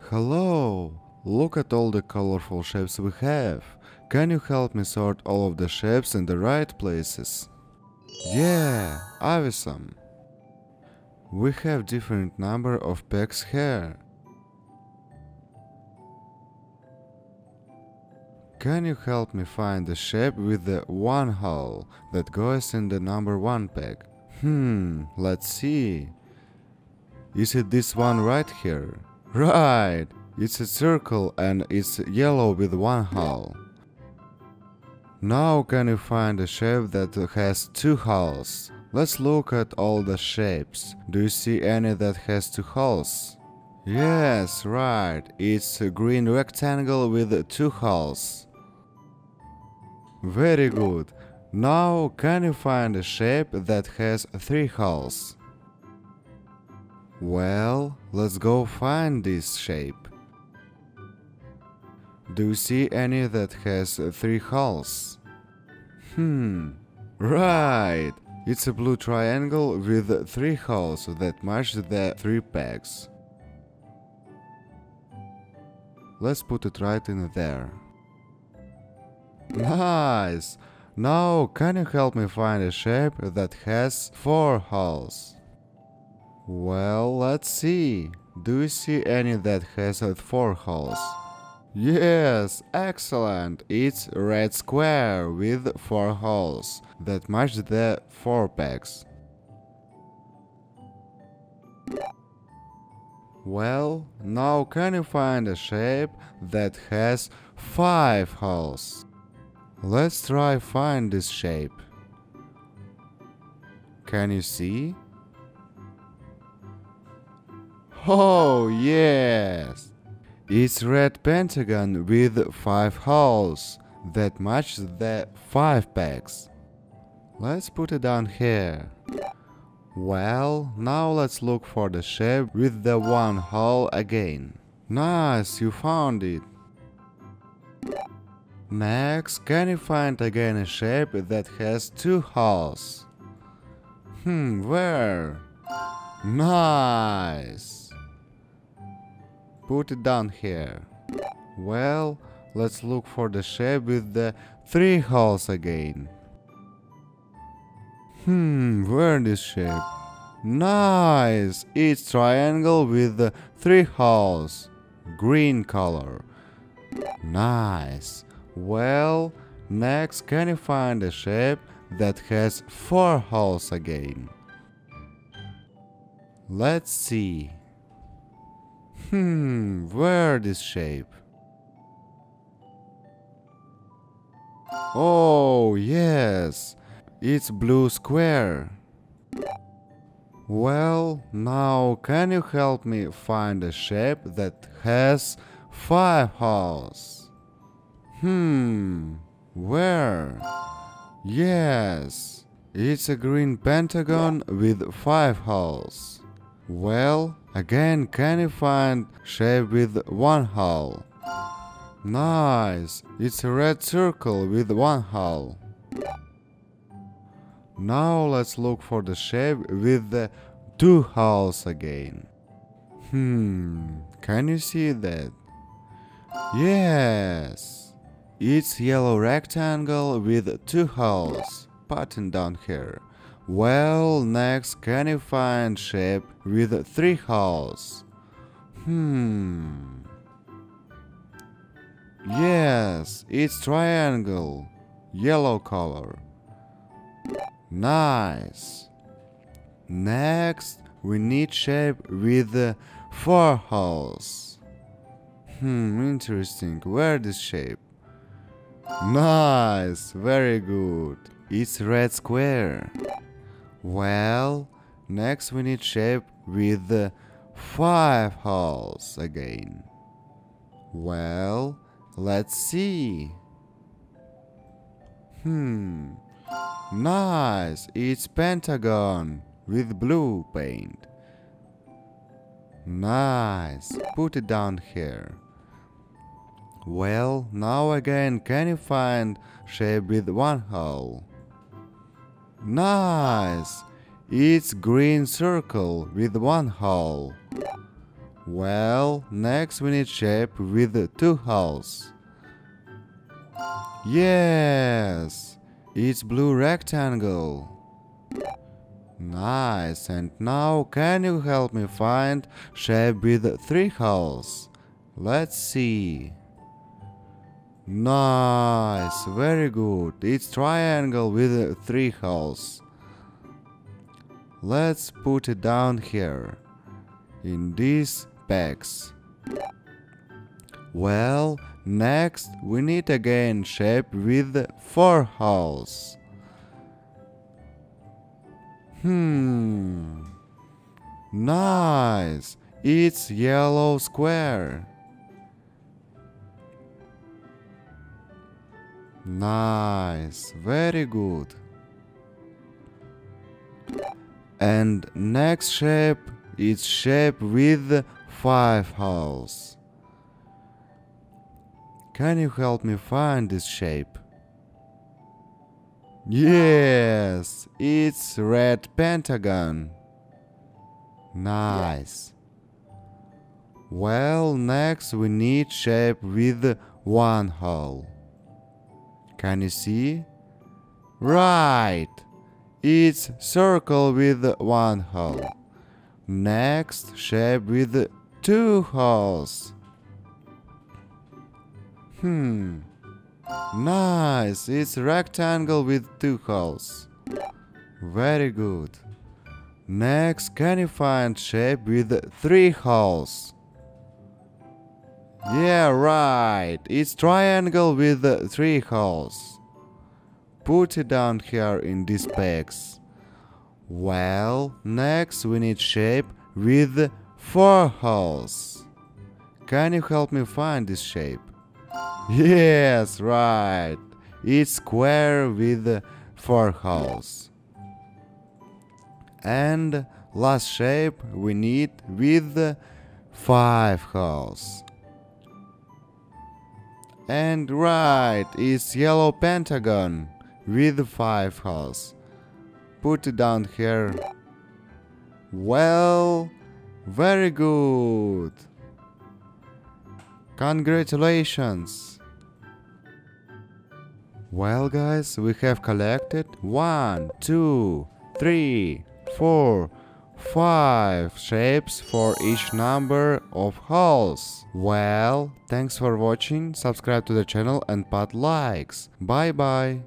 Hello! Look at all the colorful shapes we have. Can you help me sort all of the shapes in the right places? Yeah, awesome! We have different number of pegs here. Can you help me find the shape with the one hole that goes in the number one peg? Hmm, let's see. Is it this one right here? Right! It's a circle and it's yellow with one hole. Now can you find a shape that has two holes? Let's look at all the shapes. Do you see any that has two holes? Yes, right. It's a green rectangle with two holes. Very good. Now can you find a shape that has three holes? Well, let's go find this shape. Do you see any that has three holes? Hmm, right! It's a blue triangle with three holes that match the three pegs. Let's put it right in there. Nice! Now, can you help me find a shape that has four holes? Well, let's see. Do you see any that has four holes? Yes, excellent! It's red square with four holes that match the four pegs. Well, now can you find a shape that has five holes? Let's try find this shape. Can you see? Oh, yes! It's red pentagon with five holes that match the five pegs. Let's put it down here. Well, now let's look for the shape with the one hole again. Nice, you found it. Next, can you find again a shape that has two holes? Hmm, where? Nice! Put it down here. Well, let's look for the shape with the three holes again. Hmm, where this shape? Nice! It's triangle with the three holes. Green color. Nice. Well, next can you find a shape that has four holes again? Let's see. Hmm, where this shape? Oh, yes, it's blue square. Well, now can you help me find a shape that has five holes? Hmm, where? Yes, it's a green pentagon with five holes. Well, again can you find shape with one hull? Nice, it's a red circle with one hull. Now let's look for the shape with the two holes again. Hmm, can you see that? Yes, it's yellow rectangle with two holes, button down here. Well, next can you find shape with three holes? Hmm. Yes, it's triangle, yellow color. Nice. Next, we need shape with four holes. Hmm, interesting. Where this shape? Nice, very good. It's red square. Well, next we need shape with five holes again. Well, let's see. Hmm. Nice, it's pentagon with blue paint. Nice, put it down here. Well, now again, can you find shape with one hole? Nice, it's green circle with one hole. Well, next we need shape with two holes. Yes, it's blue rectangle. Nice, and now can you help me find shape with three holes? Let's see. Nice, very good. It's triangle with three holes. Let's put it down here, in these pegs. Well, next we need again shape with four holes. Hmm. Nice. It's yellow square. Nice. Very good. And next shape is shape with five holes. Can you help me find this shape? Yes, it's red pentagon. Nice. Well, next we need shape with one hole. Can you see? Right. It's circle with one hole. Next shape with two holes. Hmm. Nice, it's rectangle with two holes. Very good. Next, can you find shape with three holes? Yeah, right. It's triangle with three holes. Put it down here in these pegs. Well, next we need shape with four holes. Can you help me find this shape? Yes, right. It's square with four holes. And last shape we need with five holes. And right, it's yellow pentagon with five holes. Put it down here. Well, very good. Congratulations. Well guys, we have collected one, two, three, four, 5 shapes for each number of holes. Well, thanks for watching, subscribe to the channel and put likes. Bye bye.